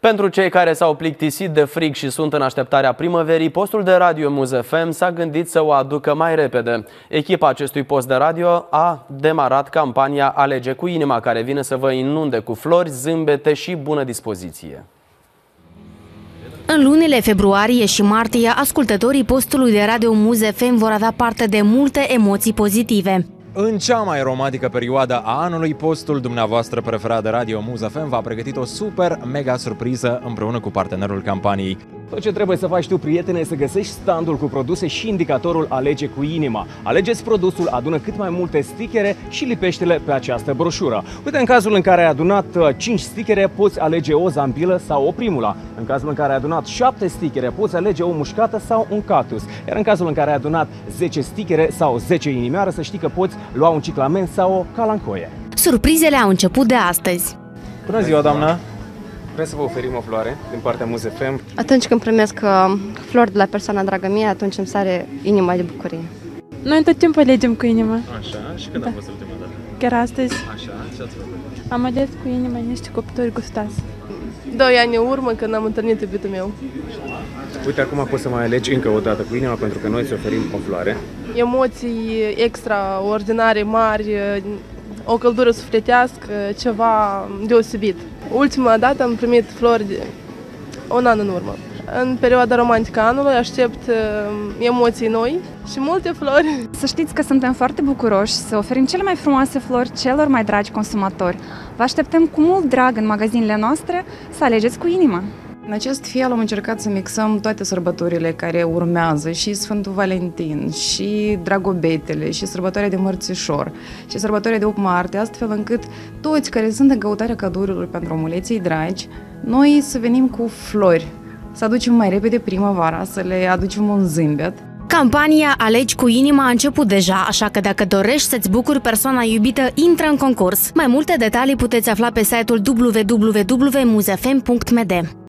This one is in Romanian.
Pentru cei care s-au plictisit de frig și sunt în așteptarea primăverii, postul de radio Muzefem s-a gândit să o aducă mai repede. Echipa acestui post de radio a demarat campania Alege cu inima, care vine să vă inunde cu flori, zâmbete și bună dispoziție. În lunile februarie și martie, ascultătorii postului de radio Muzefem vor avea parte de multe emoții pozitive. În cea mai romantică perioadă a anului, postul dumneavoastră preferat de Radio Muza FM v-a pregătit o super mega surpriză împreună cu partenerul campaniei. Tot ce trebuie să faci tu, prietene, e să găsești standul cu produse și indicatorul Alege cu inima. Alegeți produsul, adună cât mai multe stichere și lipește-le pe această broșură. Uite, în cazul în care ai adunat 5 uh, stichere, poți alege o zampilă sau o primula. În cazul în care ai adunat 7 stichere, poți alege o mușcată sau un cactus. Iar în cazul în care ai adunat 10 stichere sau 10 inimioare, să știi că poți lua un ciclamen sau o calancoie. Surprizele au început de astăzi. Bună ziua, doamnă! Vrem să vă oferim o floare din partea Muzefem. Atunci când primesc uh, flori de la persoana dragă mie, atunci îmi sare inima de bucurie. Noi tot timpul alegem cu inima. Așa, și când da. a fost ultima dată? Chiar astăzi. Așa, ce ați făcut? Am ales cu inima niște cupturi gustoase. Doi ani în urmă când am întâlnit iubitul meu. Uite, acum poți să mai alegi încă o dată cu inima pentru că noi îți oferim o floare. Emoții extraordinare, mari, o căldură sufletească, ceva deosebit. Ultima dată am primit flori de un an în urmă. În perioada romantică anului aștept uh, emoții noi și multe flori. Să știți că suntem foarte bucuroși să oferim cele mai frumoase flori celor mai dragi consumatori. Vă așteptăm cu mult drag în magazinele noastre să alegeți cu inima. În acest fel am încercat să mixăm toate sărbătorile care urmează, și Sfântul Valentin, și Dragobetele, și sărbătoarea de Mărțișor, și sărbătoarea de 8 martie, astfel încât toți care sunt în căutarea cadourilor pentru omuleții dragi, noi să venim cu flori, să aducem mai repede primăvara, să le aducem un zâmbet, Campania Alegi cu inima a început deja, așa că dacă dorești să-ți bucuri persoana iubită, intră în concurs. Mai multe detalii puteți afla pe site-ul www.muzefem.md.